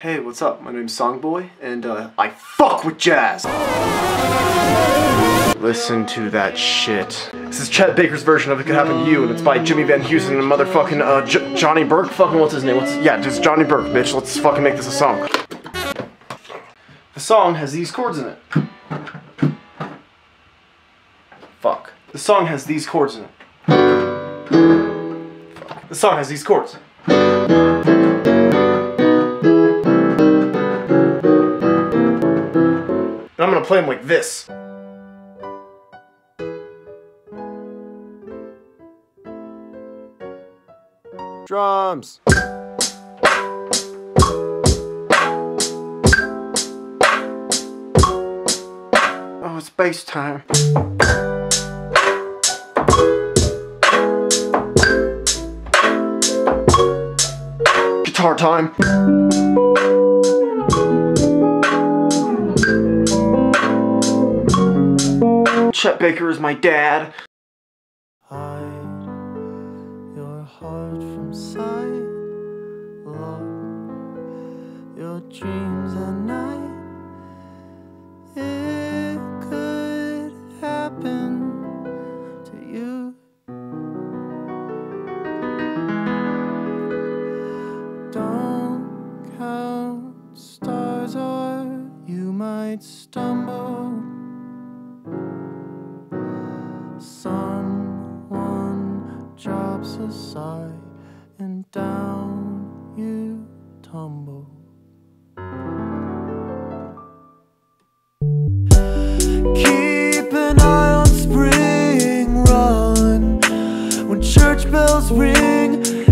Hey, what's up? My name's Songboy, and uh, I fuck with jazz. Listen to that shit. This is Chet Baker's version of "It Could Happen to You," and it's by Jimmy Van Heusen and motherfucking uh, J Johnny Burke. Fucking what's his name? What's yeah, just Johnny Burke, bitch. Let's fucking make this a song. The song has these chords in it. Fuck. The song has these chords in it. Fuck. The song has these chords. And I'm gonna play them like this. Drums. Oh, it's bass time. Guitar time. Chet Baker is my dad. Hide your heart from sight. Your dreams night. It could happen to you. Don't count stars, or you might stumble. Someone drops a sigh, and down you tumble. Keep an eye on spring run when church bells ring.